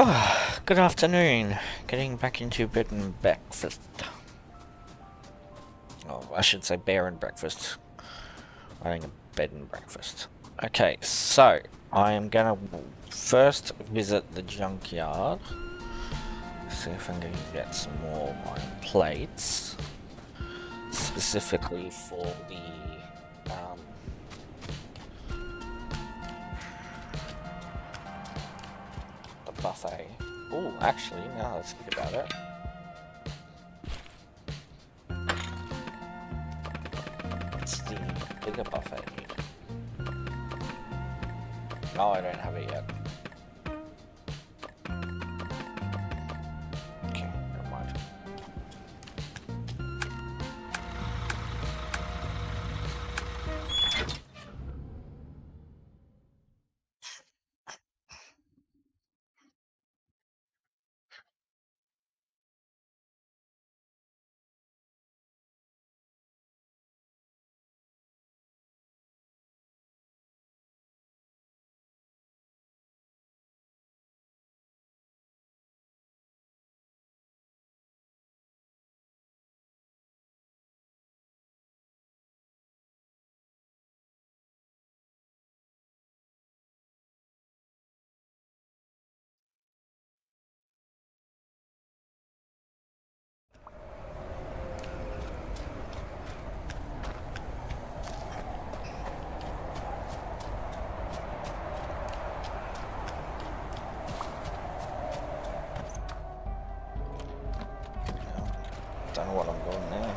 Oh, good afternoon. Getting back into bed and breakfast. Oh, I should say bear and breakfast. Running a bed and breakfast. Okay, so I am gonna first visit the junkyard. See if I can get some more iron plates. Specifically for the um, buffet. Oh, actually, now let's think about it. It's the bigger buffet. No, I don't have it yet. Doing now.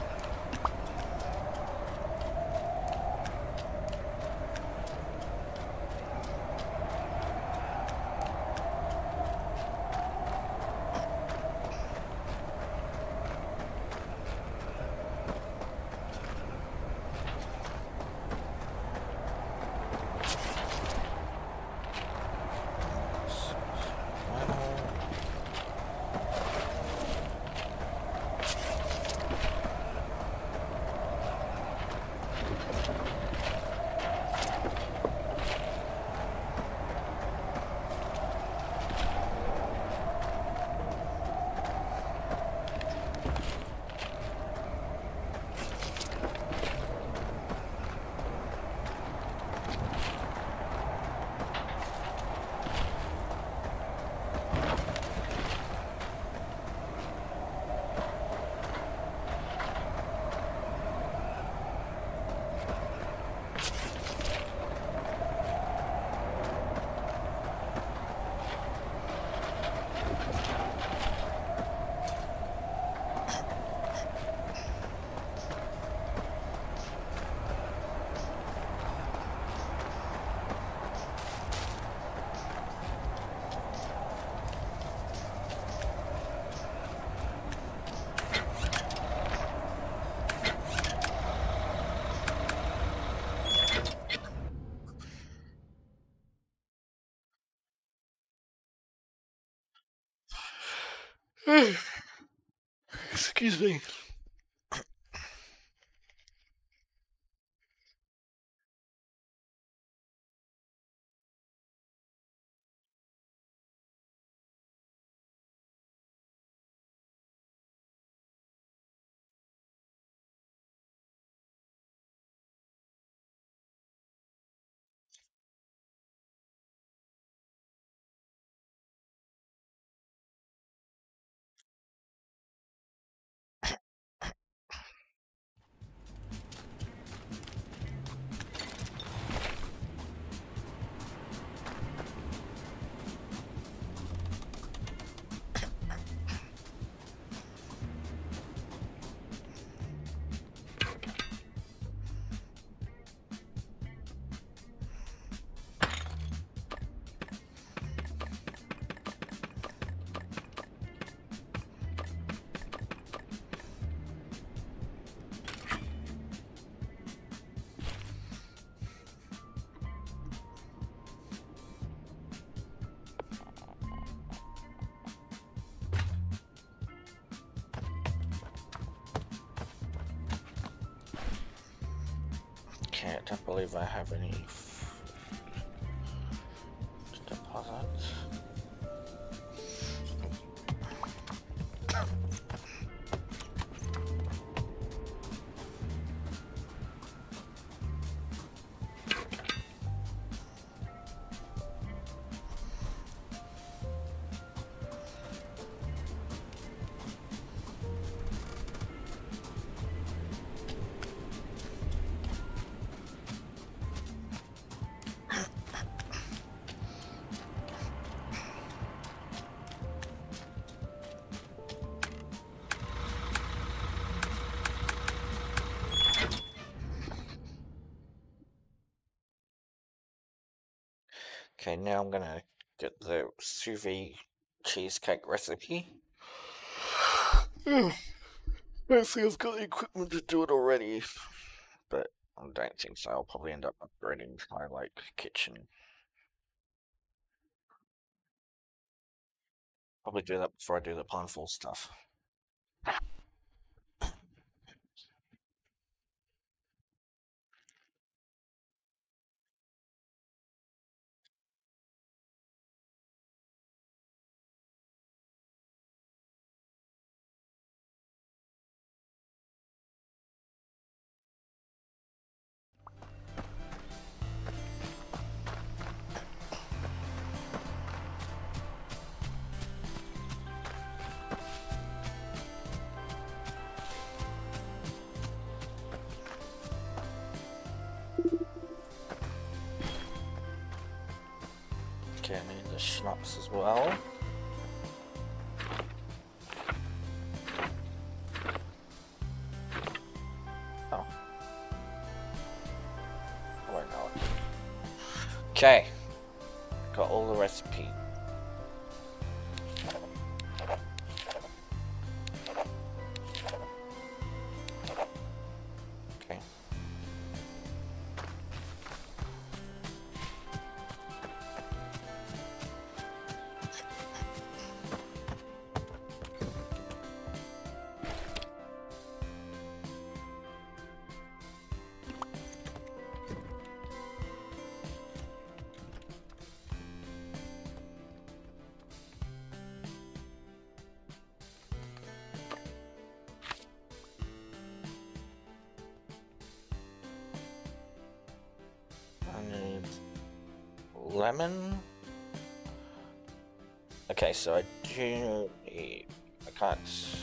Excuse-me. Don't believe I have any deposits. Okay, now I'm gonna get the sous vide cheesecake recipe. Hopefully I've got the equipment to do it already, but I don't think so. I'll probably end up upgrading my like kitchen. Probably do that before I do the Pinefall stuff. Okay. So I. I can't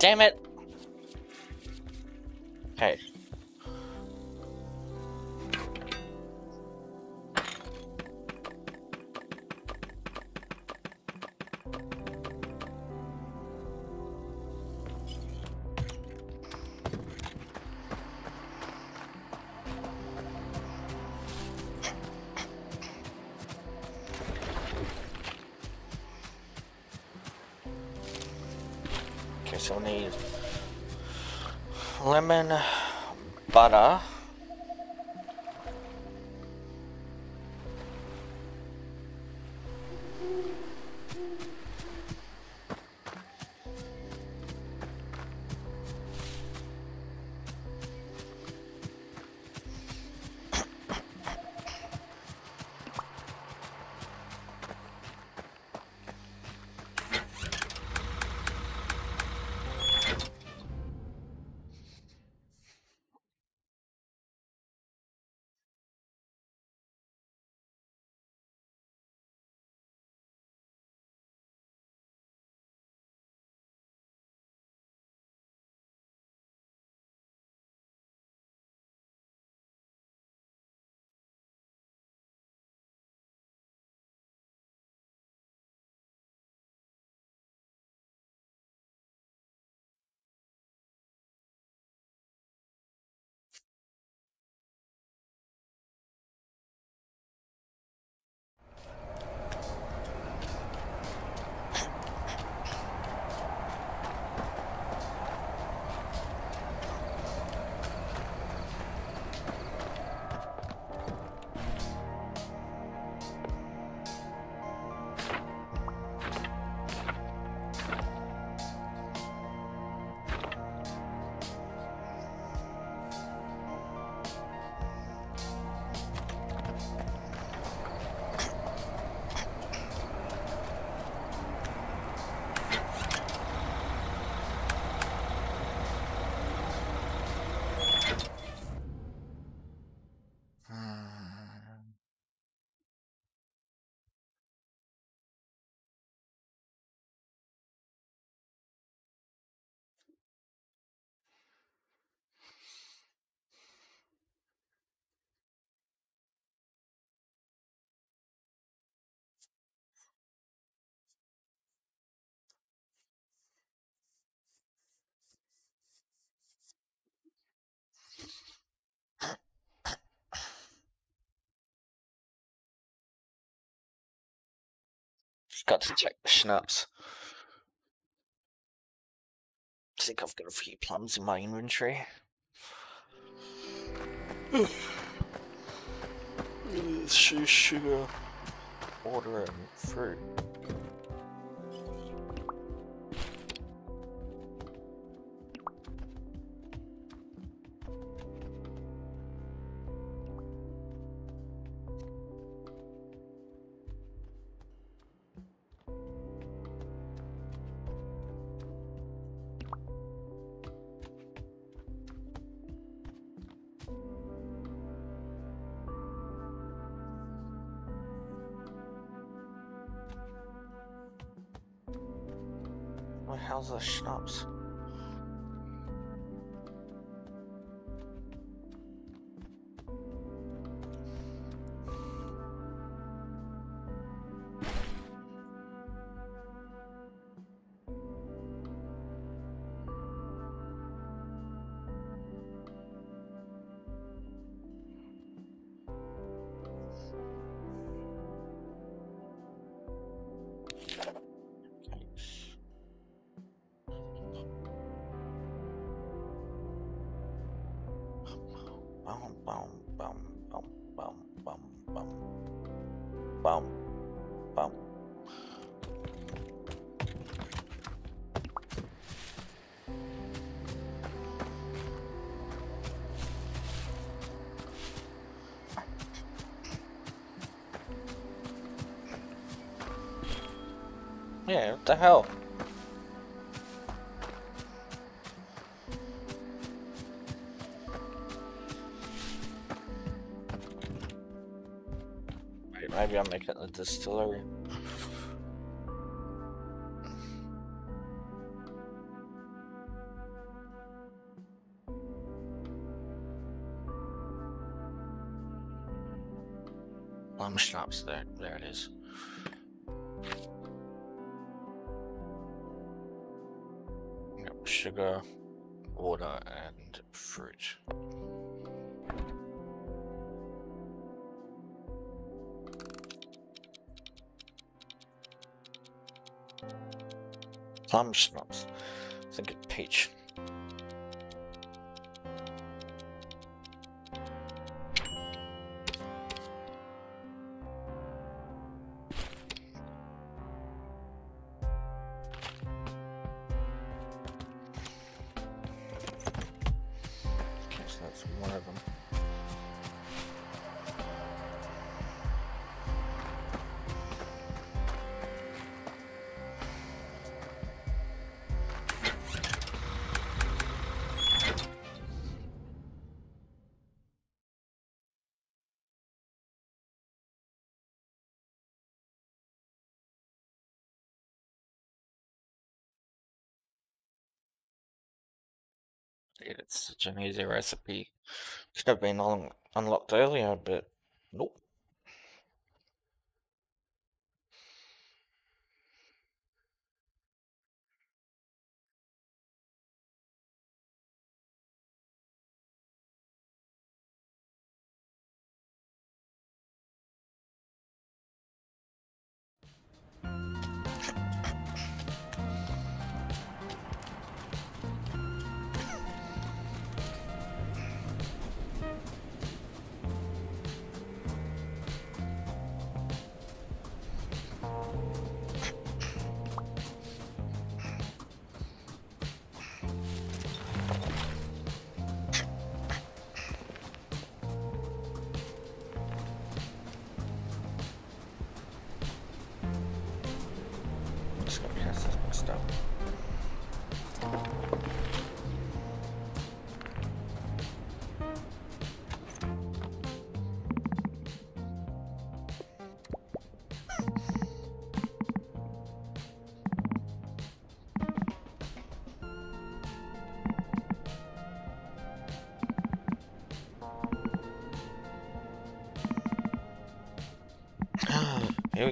Damn it! Lemon, butter. Got to check the schnapps. I think I've got a few plums in my inventory. Sugar, sugar, water, and fruit. Schnapps? hell? Wait, maybe I'm making the distillery. Lamb shops. there, there it is. Sugar, water, and fruit. Plum schnapps. I think it's peach. Easy recipe. Should have been un unlocked earlier, but nope.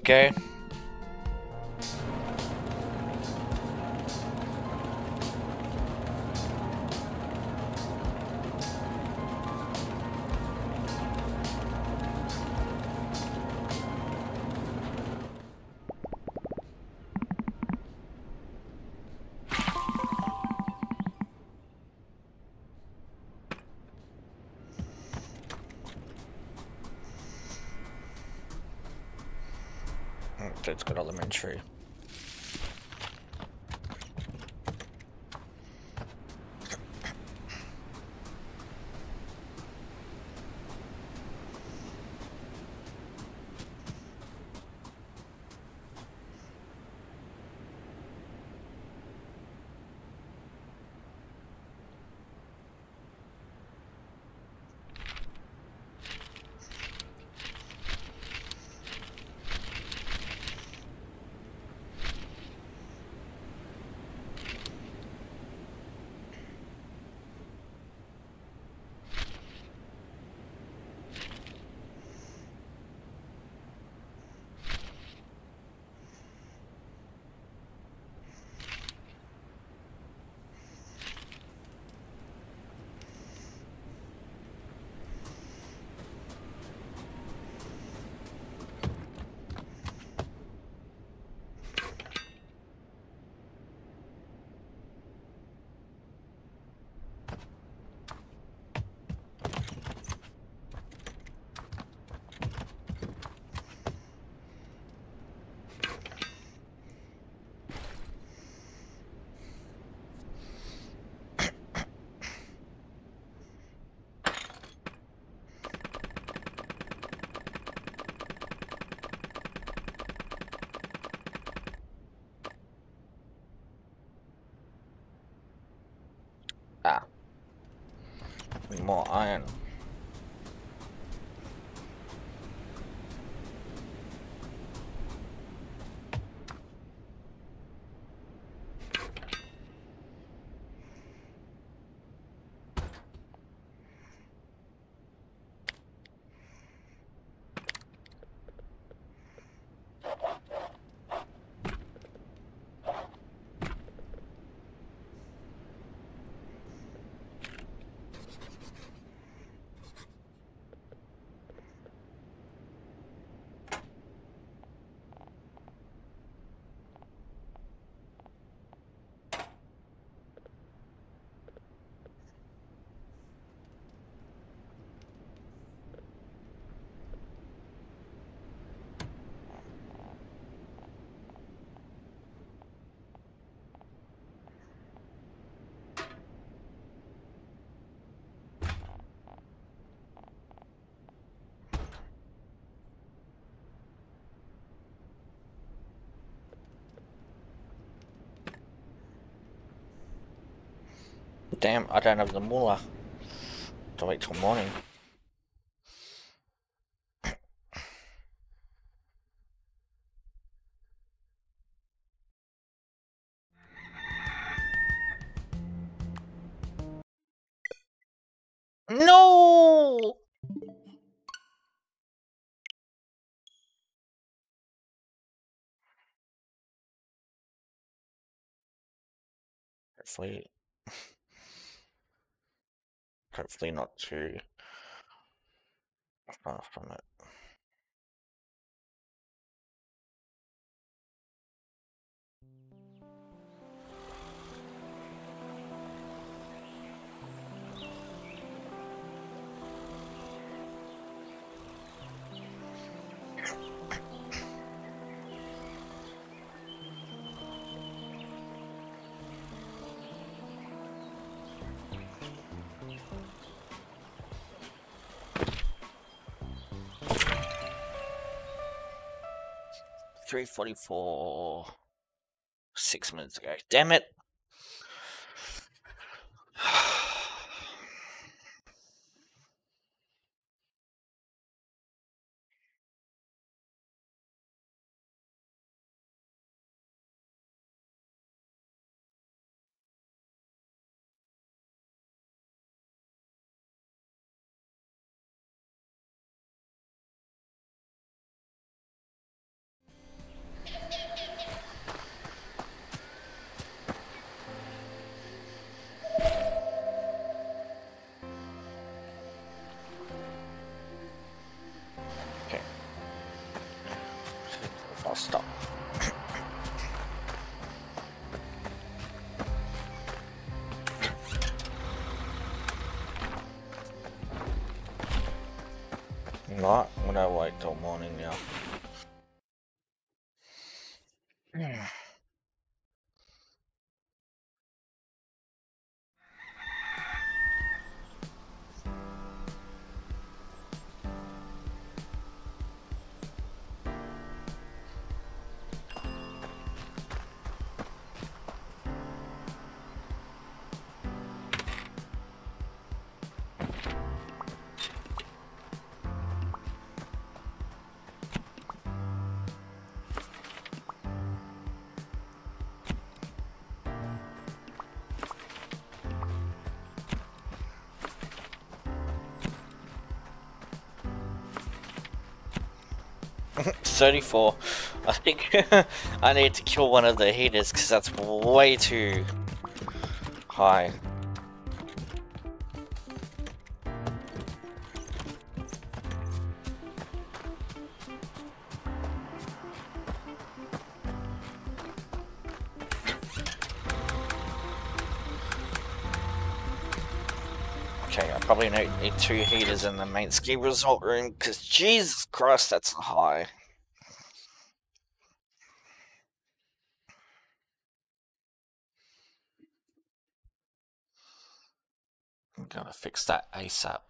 Here elementary. Need more iron. Damn, I don't have the moolah. To wait till morning. No! Hopefully, hopefully not too far from it. Three forty-four. Six minutes ago. Damn it. 34. I think I need to kill one of the heaters because that's way too high. Okay, I probably need two heaters in the main ski resort room, because Jesus Christ, that's high. ASAP.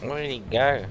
Where did he go?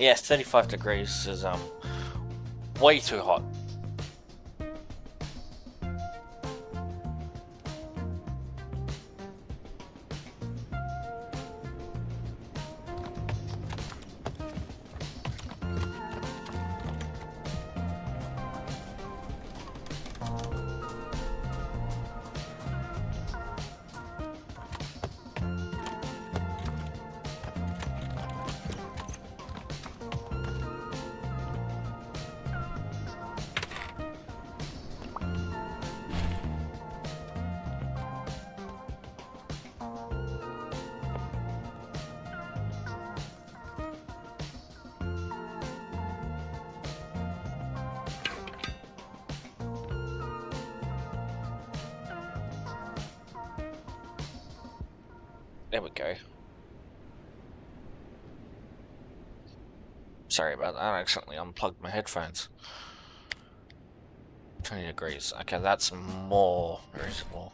Yes, 35 degrees is um way too hot. There we go. Sorry about that, I accidentally unplugged my headphones. 20 degrees. Okay, that's more reasonable.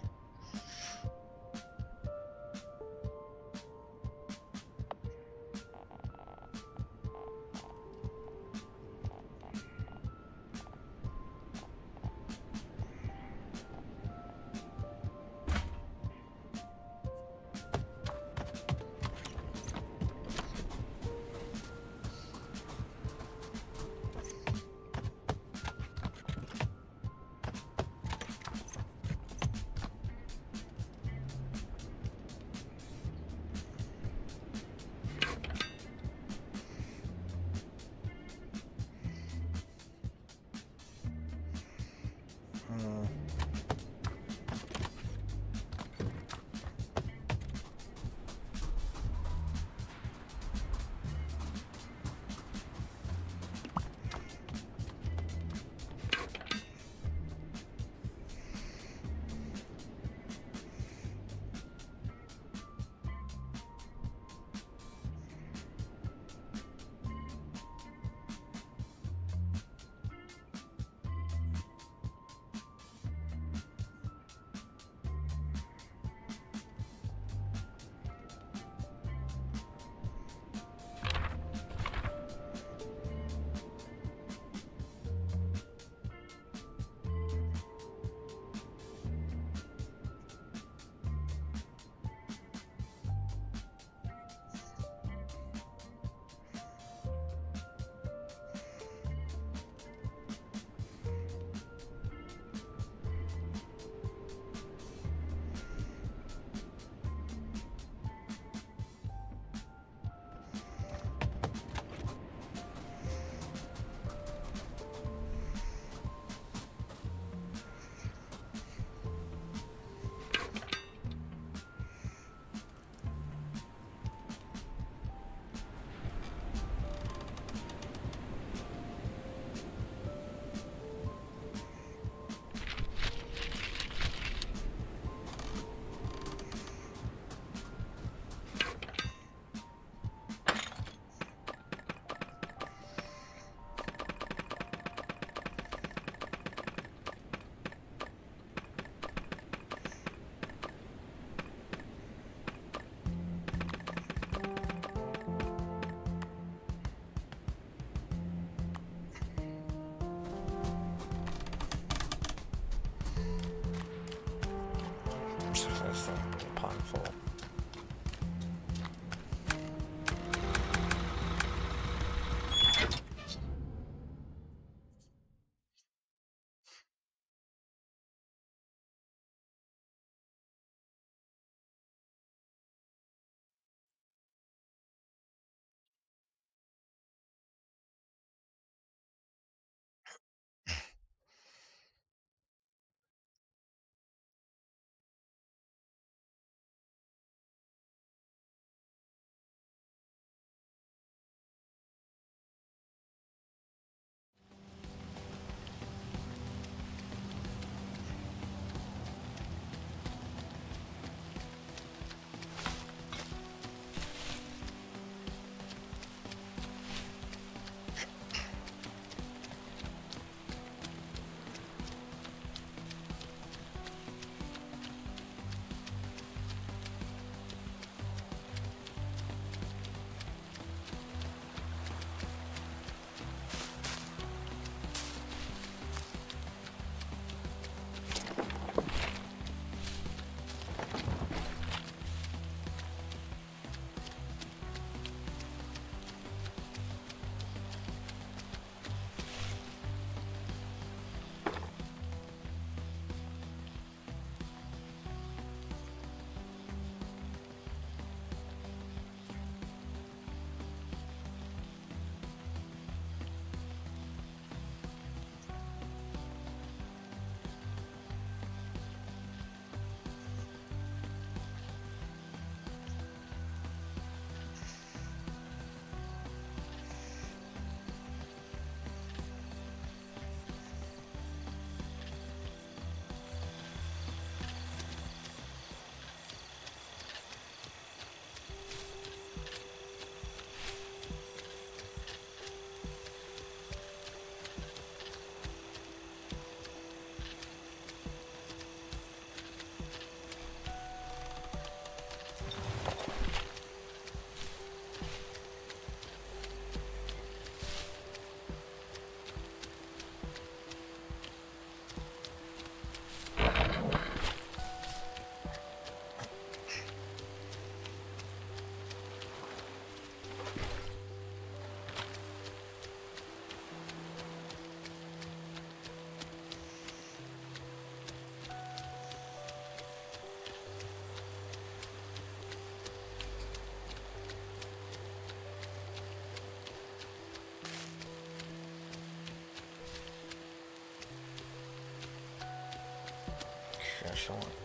Cash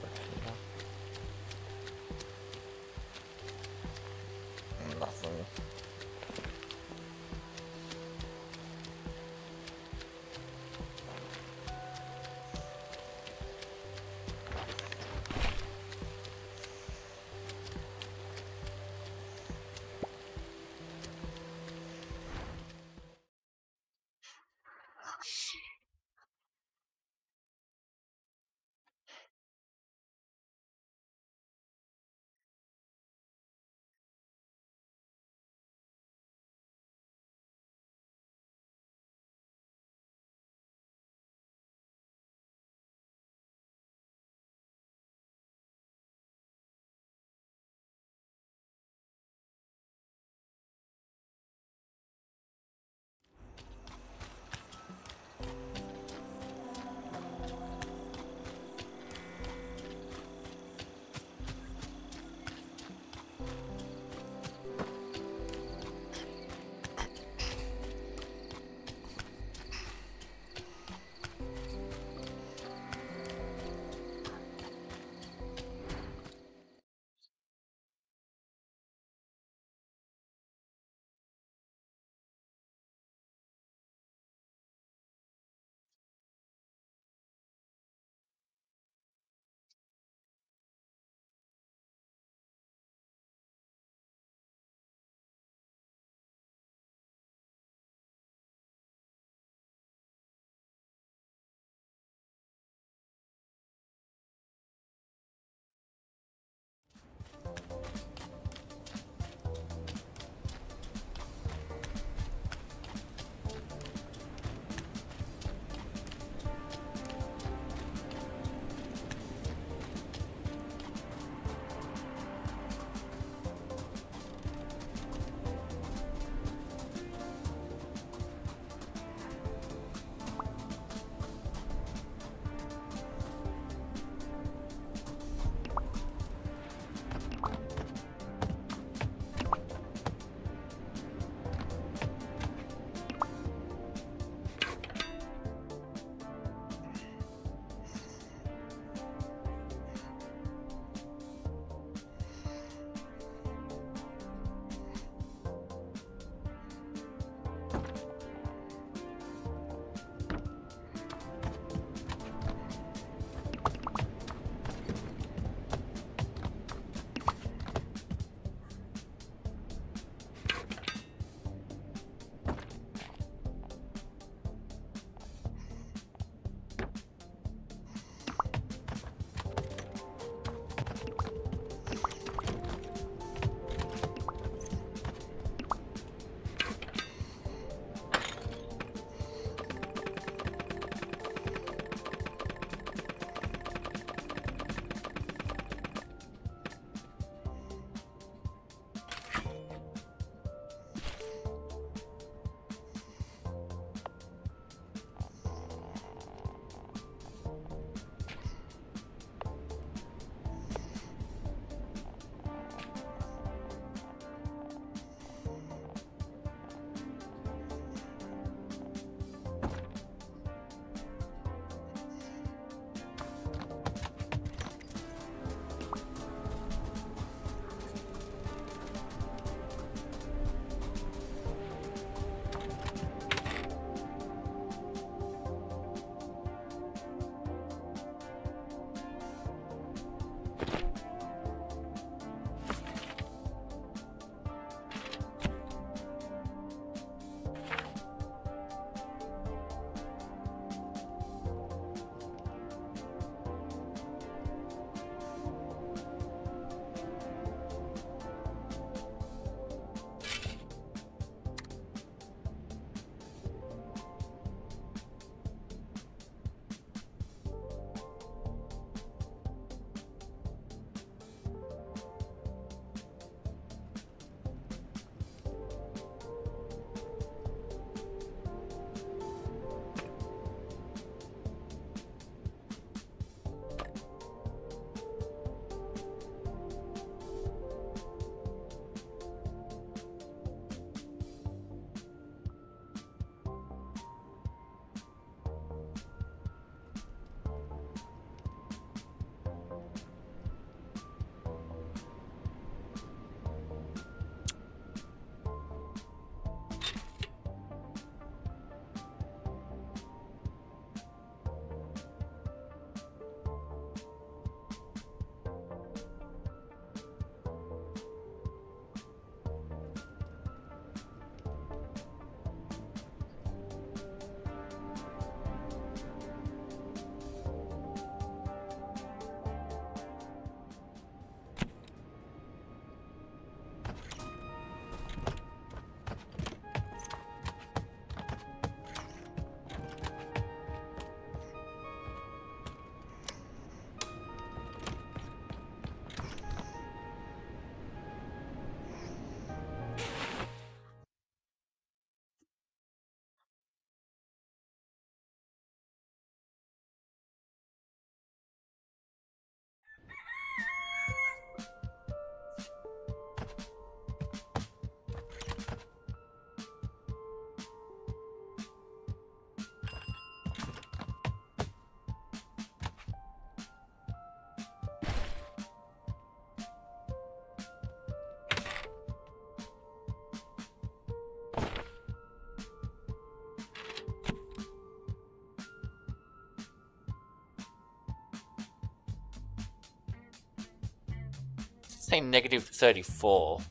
say negative 34.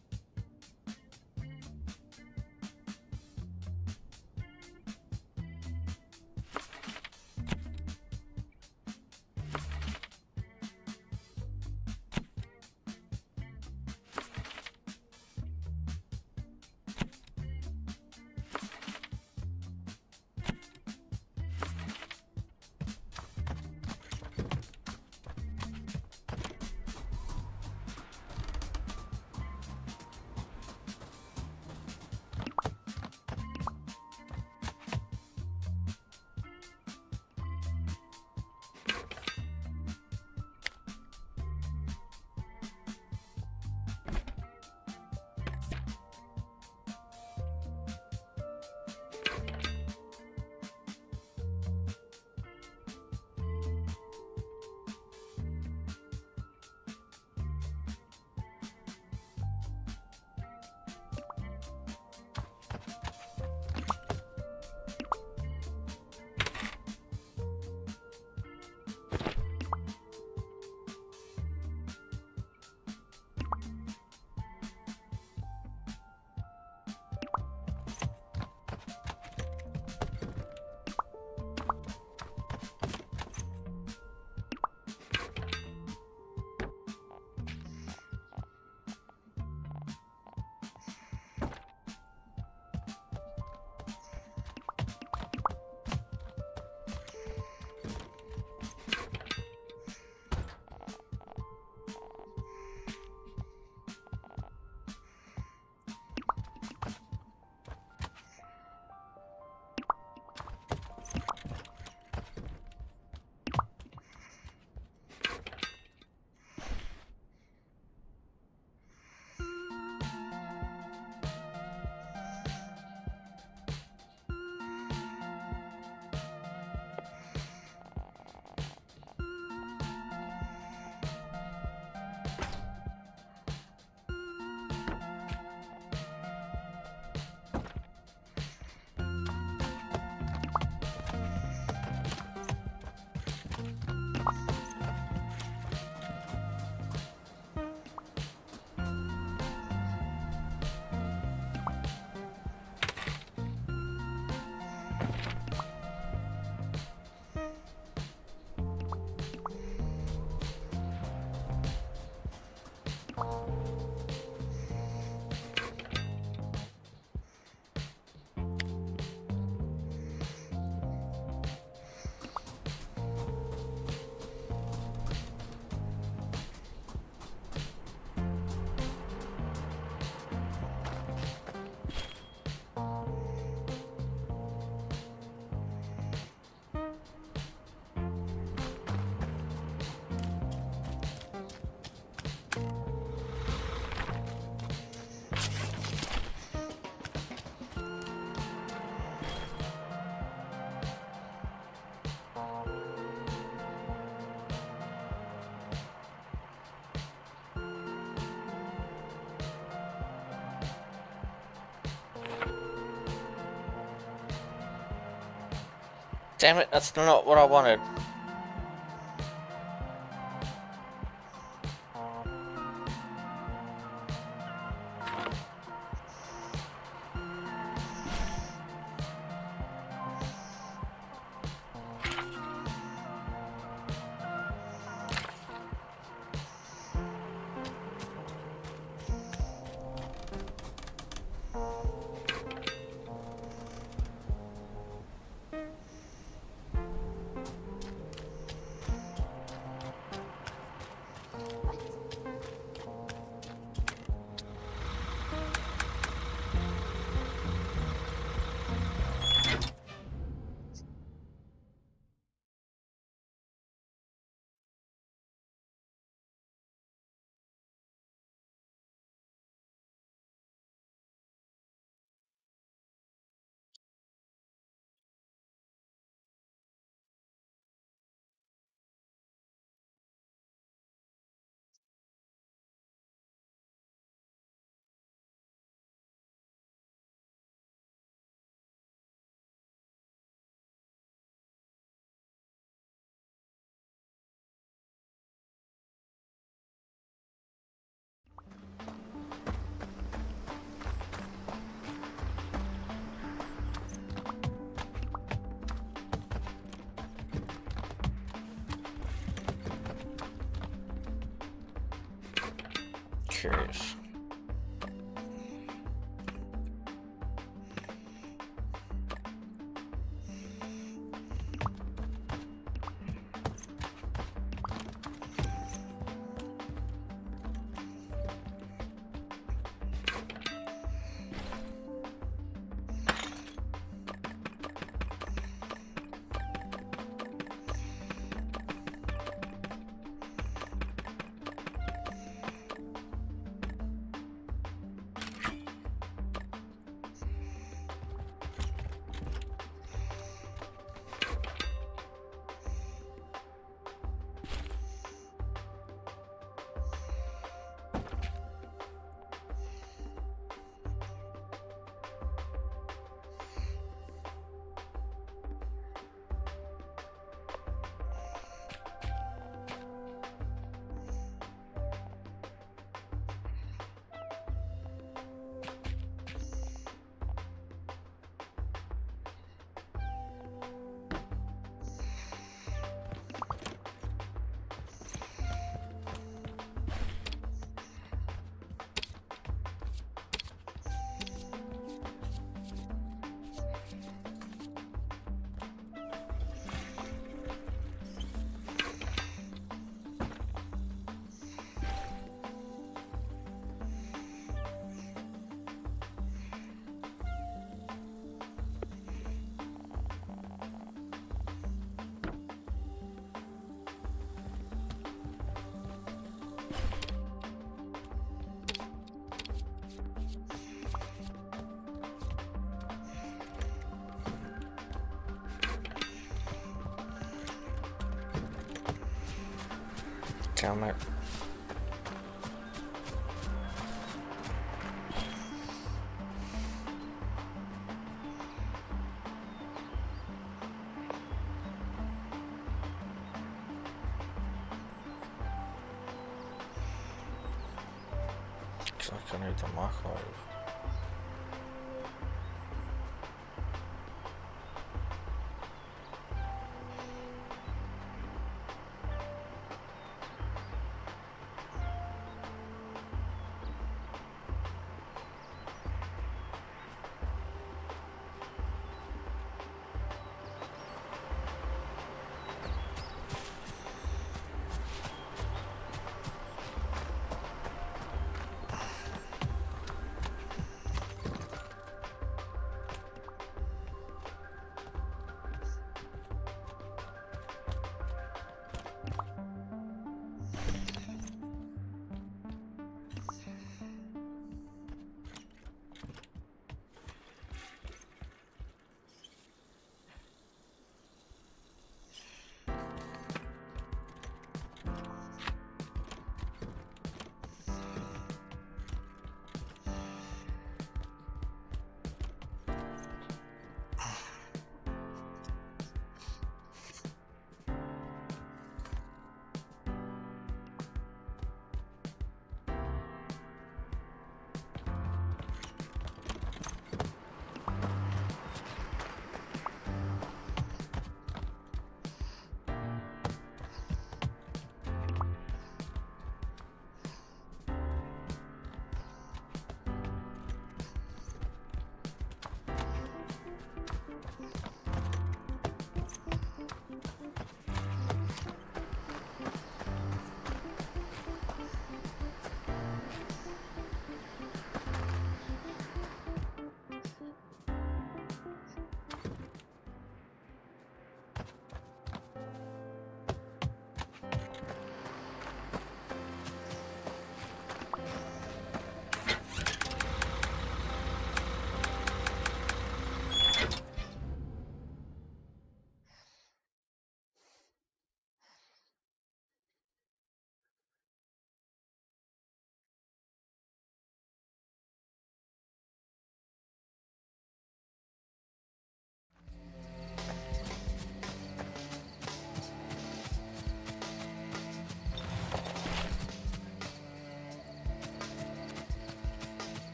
Damn it, that's not what I wanted. Curious. Damn it.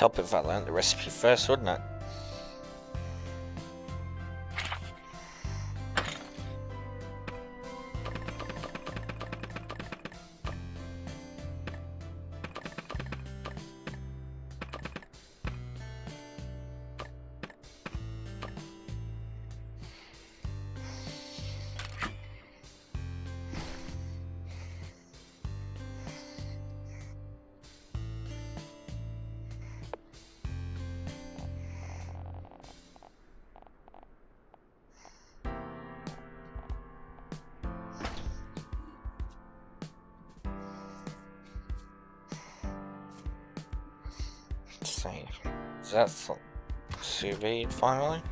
Help if I learned the recipe first, wouldn't it? Finally?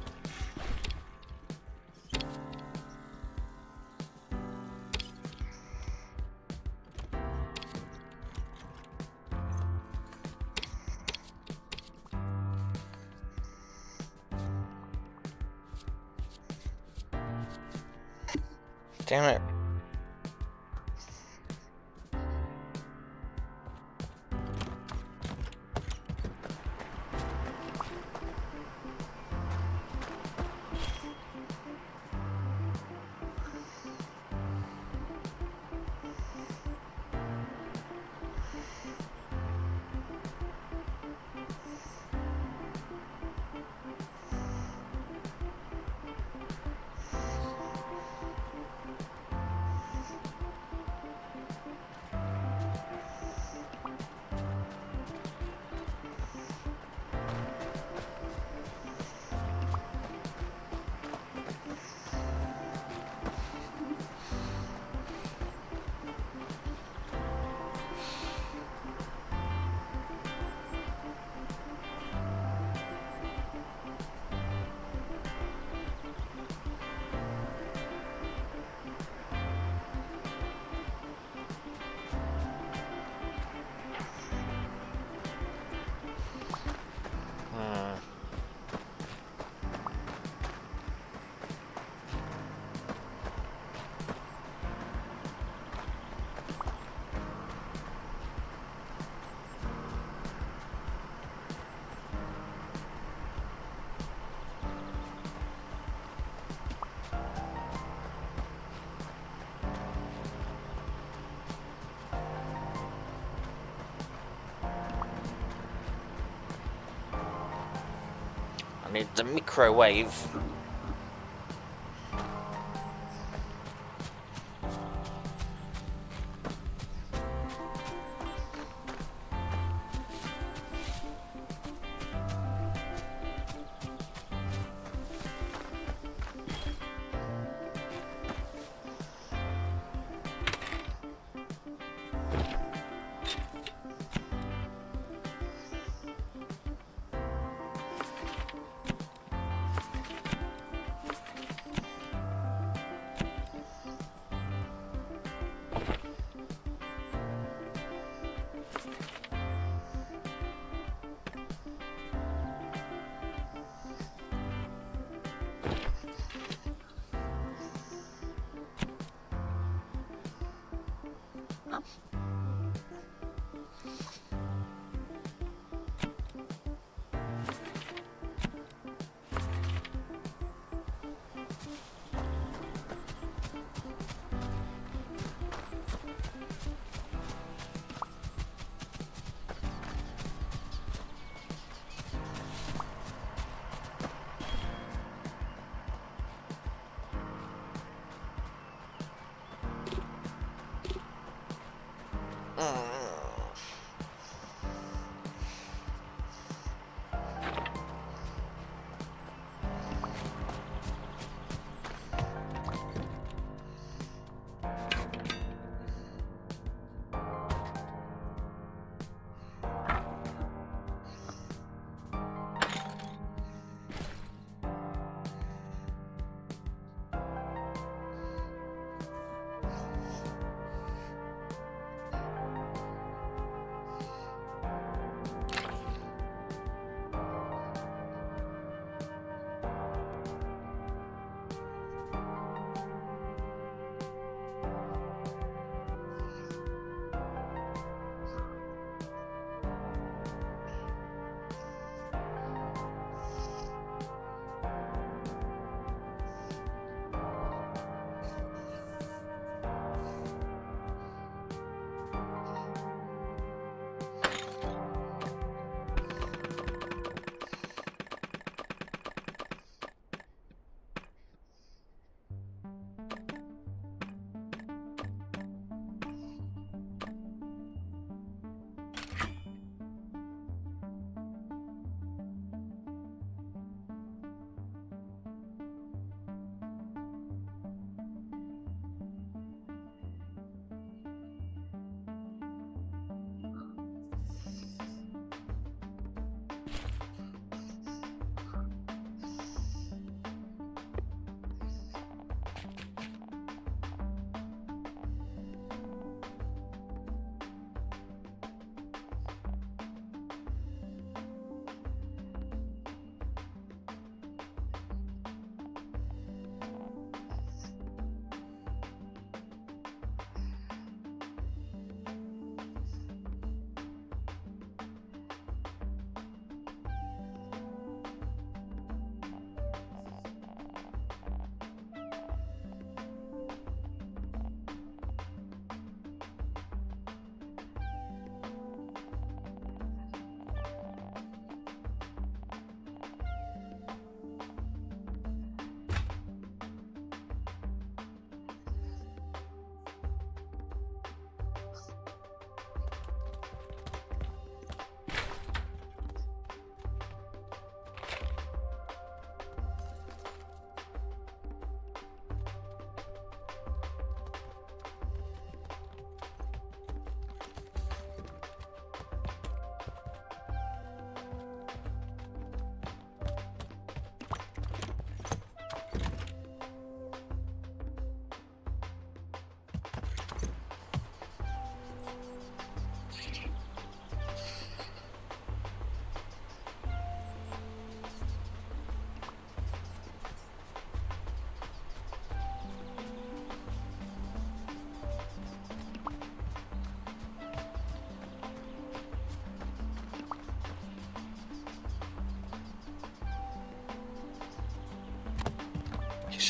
The microwave.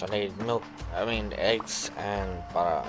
I need milk, I mean eggs and butter.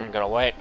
I'm gonna wait.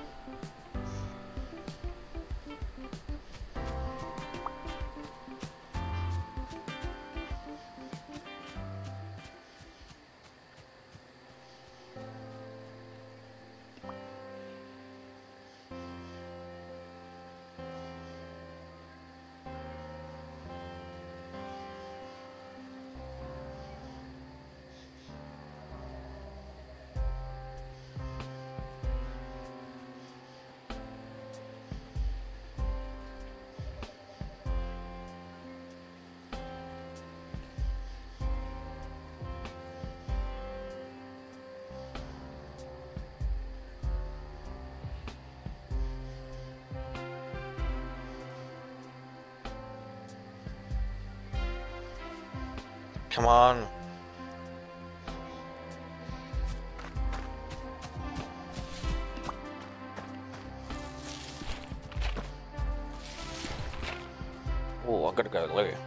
Come on. Oh, I gotta go look.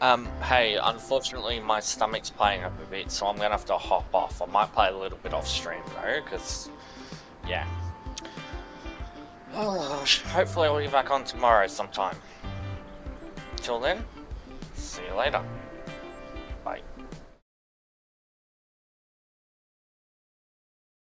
Um, hey, unfortunately my stomach's playing up a bit, so I'm gonna have to hop off. I might play a little bit off stream though, because, yeah. Oh, hopefully I'll be back on tomorrow sometime. Till then, see you later.